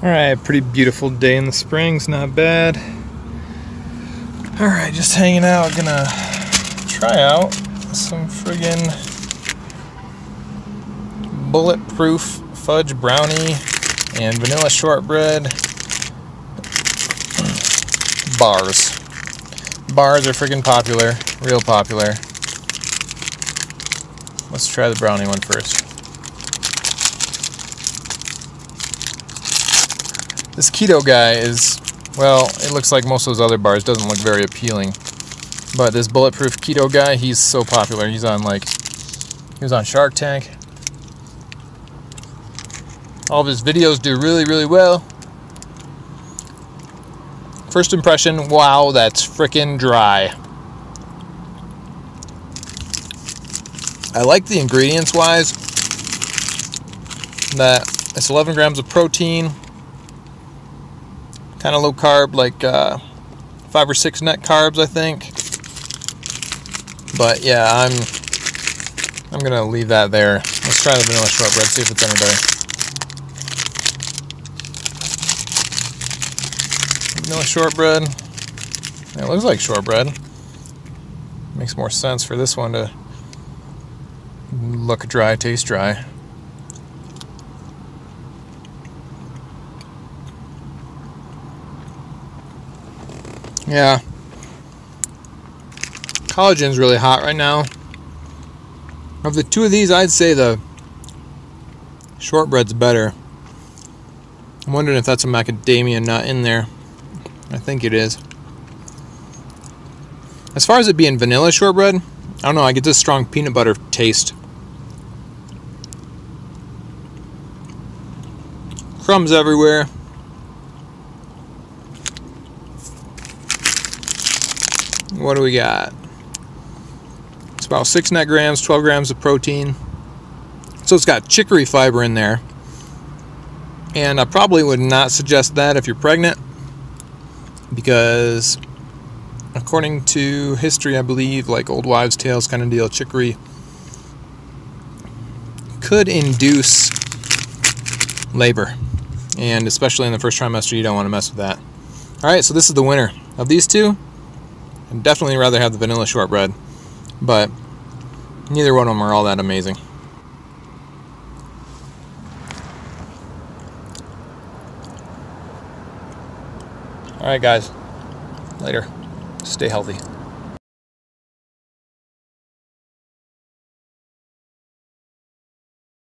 Alright, pretty beautiful day in the springs, not bad. Alright, just hanging out, gonna try out some friggin' bulletproof fudge brownie and vanilla shortbread bars. Bars are friggin' popular, real popular. Let's try the brownie one first. This keto guy is, well, it looks like most of those other bars. Doesn't look very appealing. But this bulletproof keto guy, he's so popular. He's on like, he was on Shark Tank. All of his videos do really, really well. First impression, wow, that's freaking dry. I like the ingredients wise. That it's 11 grams of protein, kind of low carb, like uh, five or six net carbs, I think. But yeah, I'm I'm gonna leave that there. Let's try the vanilla shortbread, see if it's any better. Vanilla shortbread. Yeah, it looks like shortbread. Makes more sense for this one to look dry, taste dry. Yeah. Collagen's really hot right now. Of the two of these, I'd say the shortbread's better. I'm wondering if that's a macadamia nut in there. I think it is. As far as it being vanilla shortbread, I don't know, I get this strong peanut butter taste. Crumbs everywhere. What do we got? It's about 6 net grams, 12 grams of protein. So it's got chicory fiber in there. And I probably would not suggest that if you're pregnant because according to history, I believe, like old wives' tales kind of deal, chicory could induce labor. And especially in the first trimester, you don't want to mess with that. All right, so this is the winner of these two. I'd definitely rather have the vanilla shortbread, but neither one of them are all that amazing. All right, guys. Later. Stay healthy.